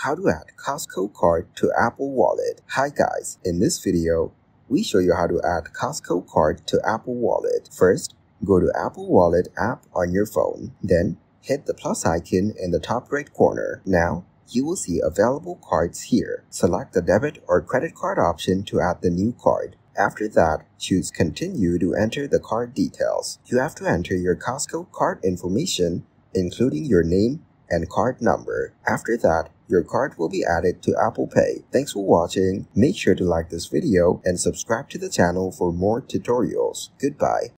how to add Costco card to Apple Wallet. Hi guys, in this video, we show you how to add Costco card to Apple Wallet. First, go to Apple Wallet app on your phone. Then, hit the plus icon in the top right corner. Now, you will see available cards here. Select the debit or credit card option to add the new card. After that, choose Continue to enter the card details. You have to enter your Costco card information, including your name and card number. After that, your card will be added to Apple Pay. Thanks for watching. Make sure to like this video and subscribe to the channel for more tutorials. Goodbye.